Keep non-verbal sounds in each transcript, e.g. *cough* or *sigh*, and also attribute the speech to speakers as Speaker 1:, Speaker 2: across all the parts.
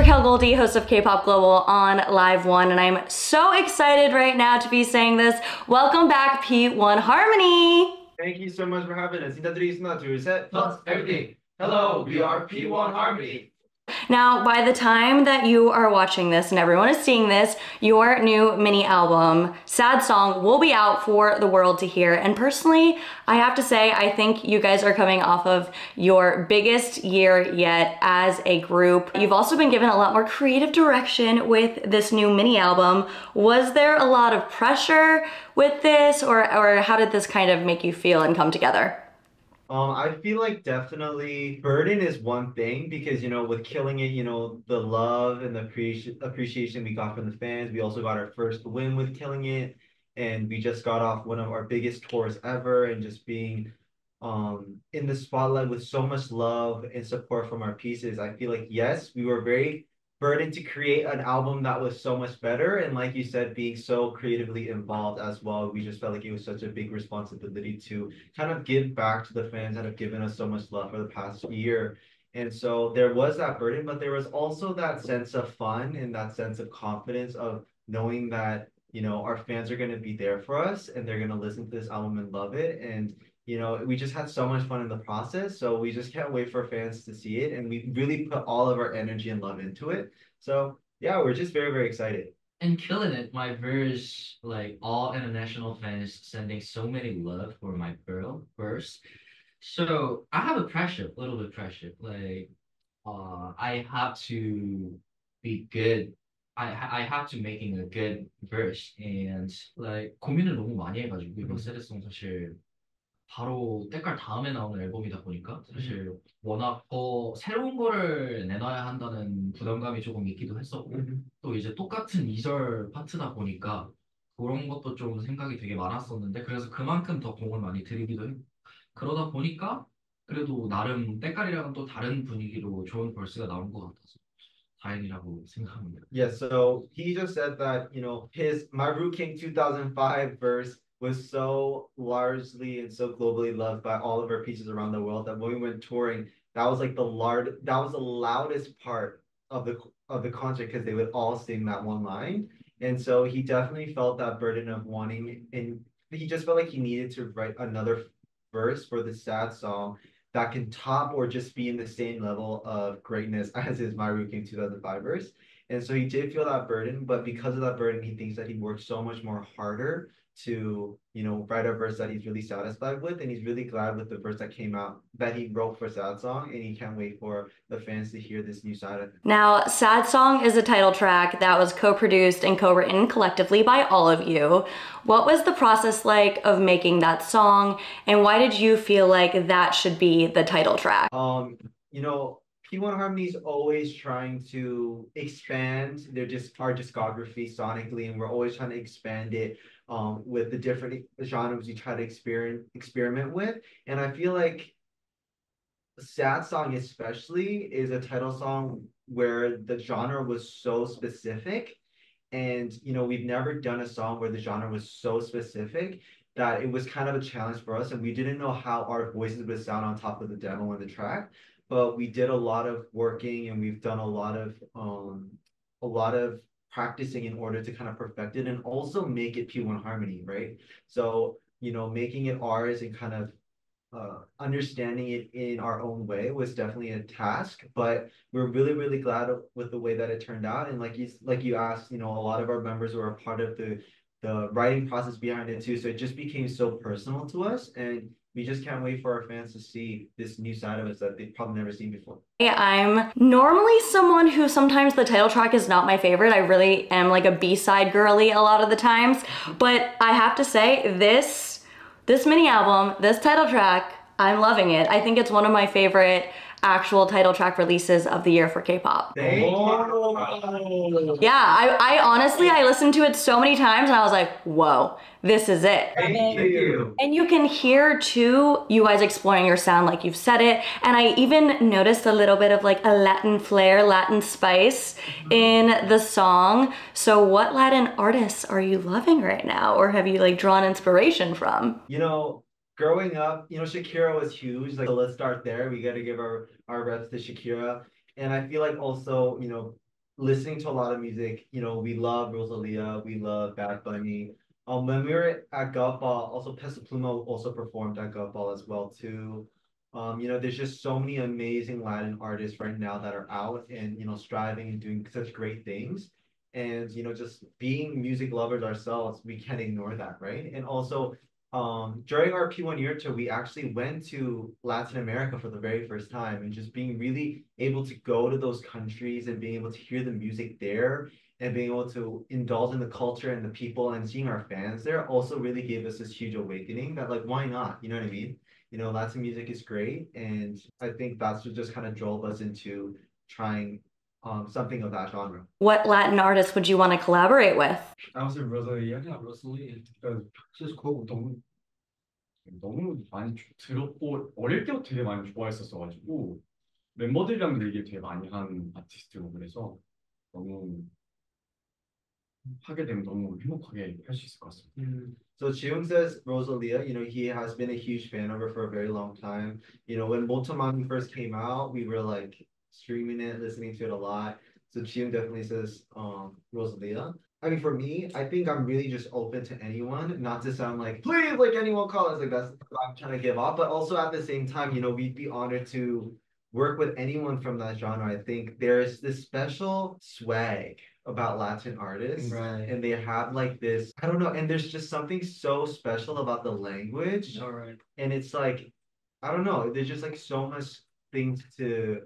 Speaker 1: Racquel Goldy, host of K-Pop Global on LiveOne, and I'm so excited right now to be saying this. Welcome back, P1 Harmony.
Speaker 2: Thank you so much for having us. 인사드리겠습니다. 둘, 셋,
Speaker 3: plus everything. Hello, we are P1 Harmony.
Speaker 1: Now, by the time that you are watching this and everyone is seeing this, your new mini album, Sad Song, will be out for the world to hear. And personally, I have to say, I think you guys are coming off of your biggest year yet as a group. You've also been given a lot more creative direction with this new mini album. Was there a lot of pressure with this or, or how did this kind of make you feel and come together?
Speaker 2: Um, I feel like definitely burden is one thing because you know with killing it, you know the love and the appreciation appreciation we got from the fans. We also got our first win with killing it, and we just got off one of our biggest tours ever, and just being um in the spotlight with so much love and support from our pieces. I feel like yes, we were very burden to create an album that was so much better. And like you said, being so creatively involved as well, we just felt like it was such a big responsibility to kind of give back to the fans that have given us so much love for the past year. And so there was that burden, but there was also that sense of fun and that sense of confidence of knowing that, you know, our fans are going to be there for us and they're going to listen to this album and love it. And you know, we just had so much fun in the process. So we just can't wait for fans to see it. And we really put all of our energy and love into it. So yeah, we're just very, very excited.
Speaker 3: And killing it, my verse, like all international fans sending so many love for my girl verse. So I have a pressure, a little bit pressure. Like uh I have to be good. I I have to making a good verse and like 고민을 너무 많이 해가지고 이번 세레송 사실 바로 때깔 다음에 나오는 앨범이다 보니까 사실 워낙 더 새로운 거를 내놔야 한다는 부담감이 조금 있기도 했었고 또 이제 똑같은 2절 파트다 보니까 그런 것도 좀 생각이 되게 많았었는데 그래서 그만큼 더 공을 많이 들이기도 했고 그러다 보니까 그래도 나름 때깔이랑은 또 다른 분위기로 좋은 벌스가 나온 것 같아서 다행이라고 생각합니다.
Speaker 2: Yeah, so he just said that, you know, his My Root King 2005 verse was so largely and so globally loved by all of our pieces around the world that when we went touring, that was like the lard that was the loudest part of the of the concert because they would all sing that one line. And so he definitely felt that burden of wanting and he just felt like he needed to write another verse for the sad song that can top or just be in the same level of greatness *laughs* as his My Root King 2005 verse. And so he did feel that burden, but because of that burden, he thinks that he worked so much more harder to you know write a verse that he's really satisfied with and he's really glad with the verse that came out that he wrote for sad song and he can't wait for the fans to hear this new side of him.
Speaker 1: Now sad song is a title track that was co-produced and co-written collectively by all of you. What was the process like of making that song and why did you feel like that should be the title track?
Speaker 2: Um you know P1 Harmony is always trying to expand their just our discography sonically, and we're always trying to expand it um, with the different genres you try to experiment experiment with. And I feel like Sad Song especially is a title song where the genre was so specific. And you know, we've never done a song where the genre was so specific that it was kind of a challenge for us and we didn't know how our voices would sound on top of the demo and the track. But we did a lot of working and we've done a lot of um a lot of practicing in order to kind of perfect it and also make it P1 harmony, right? So, you know, making it ours and kind of uh, understanding it in our own way was definitely a task, but we're really, really glad with the way that it turned out. And like you, like you asked, you know, a lot of our members were a part of the the writing process behind it too. So it just became so personal to us, and we just can't wait for our fans to see this new side of us that they've probably never seen before.
Speaker 1: I'm normally someone who sometimes the title track is not my favorite. I really am like a B-side girly a lot of the times, but I have to say this, this mini album, this title track, I'm loving it. I think it's one of my favorite actual title track releases of the year for K-pop. Yeah, I, I honestly, I listened to it so many times and I was like, whoa, this is it.
Speaker 2: Thank you.
Speaker 1: And you can hear too, you guys exploring your sound like you've said it. And I even noticed a little bit of like a Latin flair, Latin spice mm-hmm. in the song. So what Latin artists are you loving right now? Or have you like drawn inspiration from?
Speaker 2: You know, growing up, you know, Shakira was huge. Like, so let's start there. We got to give our our reps to Shakira, and I feel like also, you know, listening to a lot of music. You know, we love Rosalia, we love Bad Bunny. Um, when we were at Gov Ball, also Peso Pluma also performed at Gov Ball as well too. Um, you know, there's just so many amazing Latin artists right now that are out and you know striving and doing such great things. And you know, just being music lovers ourselves, we can't ignore that, right? And also, um, during our P1 year tour, we actually went to Latin America for the very first time and just being really able to go to those countries and being able to hear the music there and being able to indulge in the culture and the people and seeing our fans there also really gave us this huge awakening that like why not? You know what i mean? You know latin music is great and i think that's what just kind of drove us into trying um, something of that genre.
Speaker 1: What Latin artist would you want to collaborate with?
Speaker 4: I would say Rosalia. Yeah, Rosalia. Uh, 사실 그거 너무 너무 많이 들었고 어릴 때부터 되게 많이 좋아했었어가지고 멤버들이랑 얘기 되게 많이 한 아티스트고 그래서 너무 하게 되면 너무 행복하게 할 수 있을 것 같습니다. Mm.
Speaker 2: So Jiung says Rosalia, you know, he has been a huge fan of her for a very long time. You know, when Motomami first came out, we were like streaming it, listening to it a lot. So Jiung definitely says um Rosalia. I mean, for me, I think I'm really just open to anyone, not to sound like, please, like anyone call us, like that's what I'm trying to give off, but also at the same time, you know, we'd be honored to work with anyone from that genre. I think there's this special swag about Latin artists
Speaker 3: Right.
Speaker 2: and they have like this i don't know and there's just something so special about the language
Speaker 3: All right.
Speaker 2: and it's like i don't know there's just like so much things to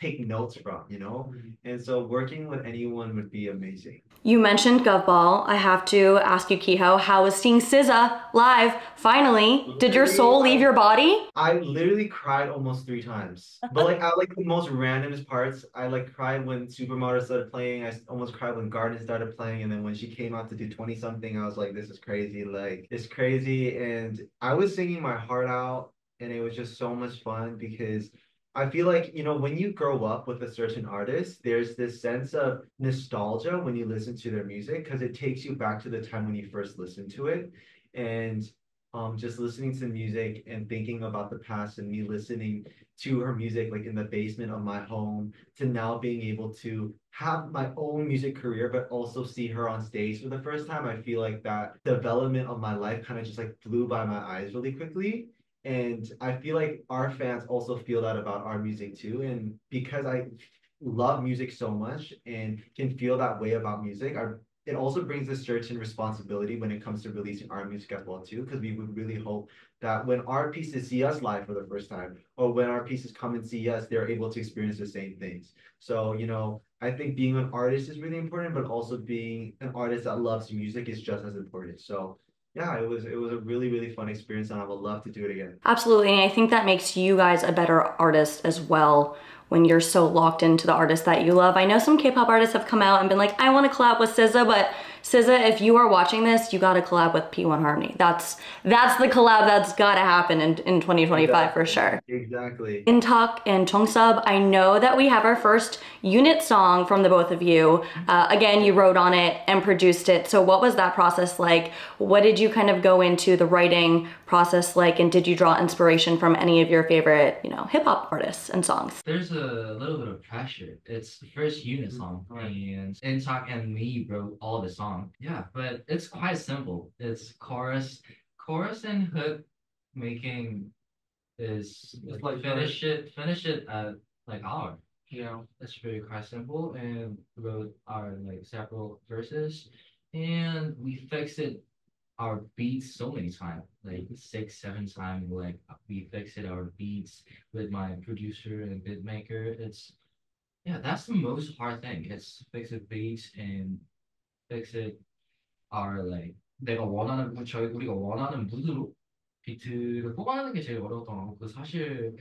Speaker 2: take notes from you know? Mm-hmm. And so working with anyone would be amazing.
Speaker 1: You mentioned Govball. I have to ask you, Keeho, how was seeing SZA live? Finally, did your soul leave your body?
Speaker 2: i literally cried almost three times. But like i like the most randomest parts i like cried when supermodel started playing. I almost cried when garden started playing. And then when she came out to do 20 something i was like this is crazy. Like it's crazy. And i was singing my heart out. And it was just so much fun because I feel like, you know, when you grow up with a certain artist, there's this sense of nostalgia when you listen to their music because it takes you back to the time when you first listened to it. And um, just listening to music and thinking about the past and me listening to her music like in the basement of my home to now being able to have my own music career but also see her on stage for the first time i feel like that development of my life kind of just like flew by my eyes really quickly and I feel like our fans also feel that about our music too. And because I love music so much and can feel that way about music, it also brings a certain responsibility when it comes to releasing our music as well too. Because we would really hope that when our pieces see us live for the first time, or when our pieces come and see us, they're able to experience the same things. So you know, I think being an artist is really important, but also being an artist that loves music is just as important. So yeah, it was it was a really really fun experience, and I would love to do it again.
Speaker 1: Absolutely. And I think that makes you guys a better artist as well when you're so locked into the artist that you love. I know some K-pop artists have come out and been like, I want to collab with SZA, but SZA, if you are watching this, you got to collab with P1 Harmony. That's that's the collab that's got to happen in, in 2025 for sure.
Speaker 2: Exactly.
Speaker 1: Intak and Jongseob, I know that we have our first unit song from the both of you. Uh, again, you wrote on it and produced it. So what was that process like? What did you kind of go into the writing process like? And did you draw inspiration from any of your favorite, you know, hip hop artists and songs?
Speaker 3: There's a little bit of pressure. It's the first unit song,
Speaker 2: right.
Speaker 3: and Intak and me wrote all the song. Yeah, but it's quite simple. It's chorus, chorus and hook making is
Speaker 4: It's
Speaker 3: like finish it, finish it at like hour.
Speaker 4: Yeah.
Speaker 3: It's really quite simple, and wrote our like several verses, and we fixed it our beats so many times, like six, seven times. Like we fixed it our beats with my producer and beat maker. It's yeah, that's the most hard thing. It's fix it beats and it our like 내가 원하는 저희 우리가 원하는 무드로 비트를 뽑아내는 게 제일 어려웠던 것 같고 그 사실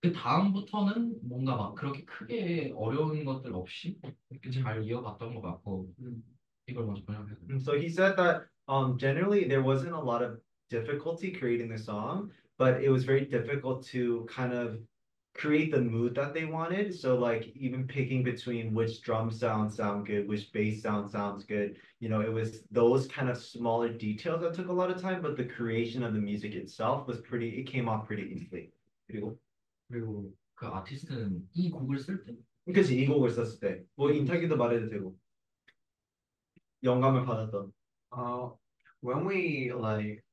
Speaker 3: 그 다음부터는 뭔가 막 그렇게 크게 어려운 것들 없이 이렇게 잘 이어갔던 것 같고 이걸 먼저 번역해서
Speaker 2: And so he said that um generally there wasn't a lot of difficulty creating the song, but it was very difficult to kind of create the mood that they wanted. So like even picking between which drum sounds sound good, which bass sound sounds good, you know, it was those kind of smaller details that took a lot of time, but the creation of the music itself was pretty it came off pretty easily. 그리고
Speaker 3: 그리고 그 아티스트는 이 곡을 쓸 때
Speaker 2: 그치 이 곡을 썼을 때 뭐 인터뷰도 말해도 되고 영감을 받았던
Speaker 5: Uh, when we like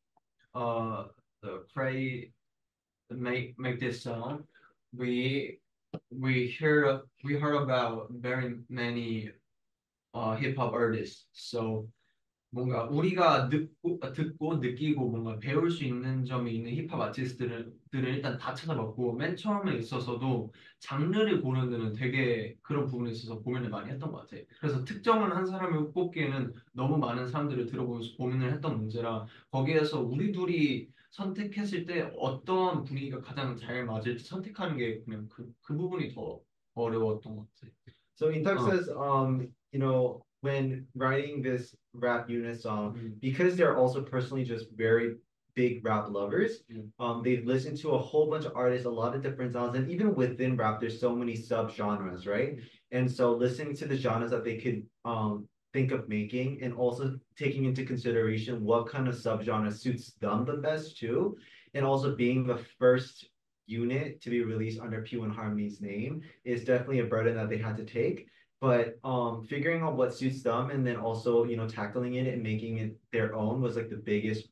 Speaker 5: uh the create make make this song, we we hear we heard about very many uh hip hop artists. So 뭔가 우리가 듣고 듣고 느끼고 뭔가 배울 수 있는 점이 있는 힙합 아티스트들을 들을 일단 다 찾아봤고 맨 처음에 있어서도 장르를 고르는 데는 되게 그런 부분에 있어서 고민을 많이 했던 것 같아. 그래서 특정한 한 사람을 꼽기에는 너무 많은 사람들을 들어보면서 고민을 했던 문제라 거기에서 우리 둘이 선택했을 때 어떤 분위기가 가장 잘 맞을지 선택하는 게 그냥 그, 그 부분이 더 어려웠던 것 같아.
Speaker 2: So Intak
Speaker 5: Oh.
Speaker 2: says, um, you know, when writing this rap unit song,
Speaker 5: Mm.
Speaker 2: because they're also personally just very big rap lovers,
Speaker 5: Mm.
Speaker 2: um, they've listened to a whole bunch of artists, a lot of different sounds, and even within rap, there's so many sub-genres, right? And so listening to the genres that they could um think of making and also taking into consideration what kind of subgenre suits them the best too, and also being the first unit to be released under P1 Harmony's name is definitely a burden that they had to take. But um figuring out what suits them and then also, you know, tackling it and making it their own was like the biggest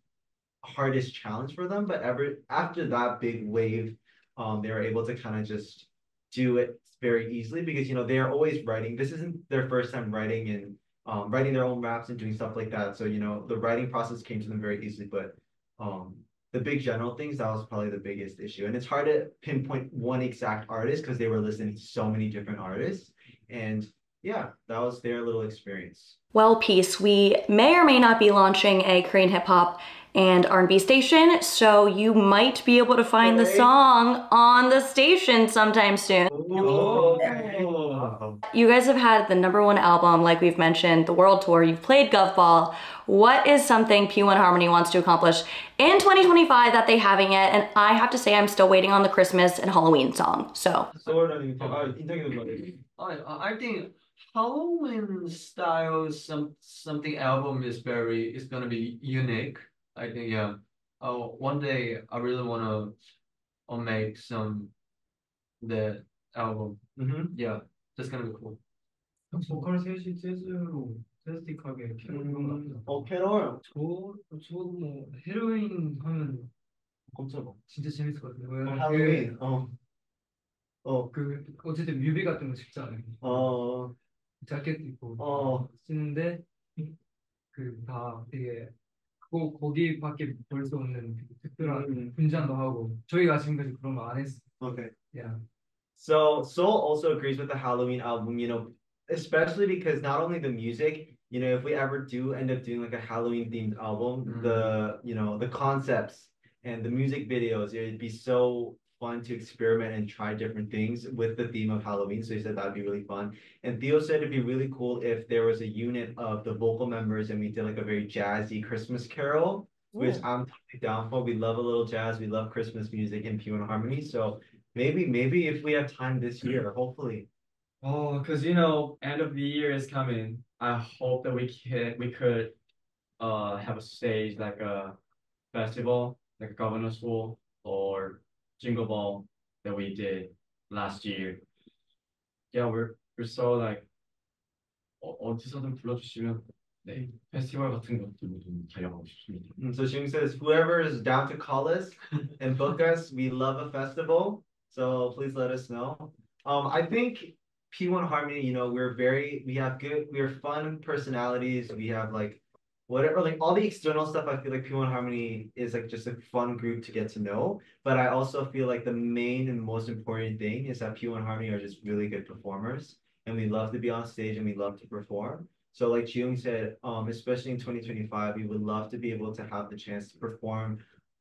Speaker 2: hardest challenge for them. But ever after that big wave, um they were able to kind of just do it very easily because you know they are always writing. This isn't their first time writing and um writing their own raps and doing stuff like that. So you know the writing process came to them very easily, but um the big general things, that was probably the biggest issue. And it's hard to pinpoint one exact artist because they were listening to so many different artists. And yeah, that was their little experience.
Speaker 1: Well, Peace, we may or may not be launching a Korean hip hop and R&B station, so you might be able to find the song on the station sometime soon
Speaker 2: album.
Speaker 1: You guys have had the number one album, like we've mentioned, the world tour, you've played Gov Ball. What is something P1 Harmony wants to accomplish in 2025 that they haven't yet? And I have to say, I'm still waiting on the Christmas and Halloween song, so.
Speaker 5: I think Halloween style some something album is very is gonna be unique. I think yeah. Oh, one day I really wanna, make some the album.
Speaker 2: Mm -hmm.
Speaker 5: Yeah. That's gonna be cool.
Speaker 4: 보컬 셋이 재즈로 재즈틱하게 캐롤 이런 거 합니다.
Speaker 2: 어, 캐롤.
Speaker 4: 저 저도 뭐 헤로인 하면
Speaker 2: 깜짝아.
Speaker 4: 진짜 재밌을 것 같아요.
Speaker 2: 어,
Speaker 4: 왜냐면
Speaker 2: 할로윈. 어. 어.
Speaker 4: 그, 그 어쨌든 뮤비 같은 거 찍잖아요.
Speaker 2: 어.
Speaker 4: 자켓 입고
Speaker 2: 어.
Speaker 4: 쓰는데 그 다 되게 그 거기밖에 볼 수 없는 되게 특별한
Speaker 2: 음.
Speaker 4: 분장도 하고 저희가 지금까지 그런 거 안 했어요.
Speaker 2: Okay.
Speaker 4: Yeah.
Speaker 2: So Soul also agrees with the Halloween album, you know, especially because not only the music, you know, if we ever do end up doing like a Halloween themed album,
Speaker 5: Mm.
Speaker 2: the, you know, the concepts and the music videos, it'd be so fun to experiment and try different things with the theme of Halloween. So he said that'd be really fun. And Theo said it'd be really cool if there was a unit of the vocal members and we did like a very jazzy Christmas carol, which I'm totally down for. We love a little jazz. We love Christmas music in P1 Harmony. So maybe, maybe if we have time this year, hopefully.
Speaker 6: Oh, because you know, end of the year is coming. I hope that we can we could uh have a stage like a festival, like a governor's ball or jingle ball that we did last year. Yeah, we're we're so like 어, 어디서든 불러주시면 네 페스티벌 같은 것들도 좀 달려가고 싶습니다.
Speaker 2: And so Shung says, whoever is down to call us and book us, we love a festival. So please let us know. Um, I think P1 Harmony, you know, we're very, we have good, we're fun personalities. We have like whatever, like all the external stuff. I feel like P1 Harmony is like just a fun group to get to know. But I also feel like the main and most important thing is that P1 Harmony are just really good performers. And we love to be on stage and we love to perform. So like Jung said, um, especially in 2025, we would love to be able to have the chance to perform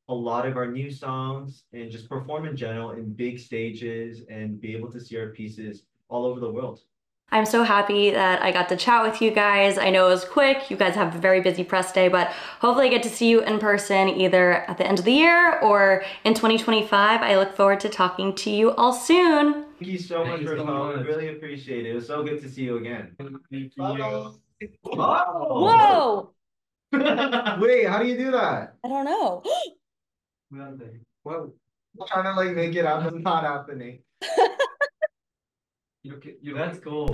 Speaker 2: a lot of our new songs and just perform in general in big stages and be able to see our pieces all over the world.
Speaker 1: I'm so happy that I got to chat with you guys. I know it was quick. You guys have a very busy press day, but hopefully I get to see you in person either at the end of the year or in 2025. I look forward to talking to you all soon.
Speaker 2: Thank you so much
Speaker 6: Thank you
Speaker 2: for
Speaker 6: so
Speaker 2: coming.
Speaker 6: much.
Speaker 2: Really appreciate it. It was so good to see you again.
Speaker 6: Thank
Speaker 2: Oh.
Speaker 1: Whoa! *laughs*
Speaker 2: Wait, how do you do that?
Speaker 1: I don't know.
Speaker 4: Well,
Speaker 2: I'm trying to like make it happen, not happening. *laughs*
Speaker 5: you, you,
Speaker 7: that's cool.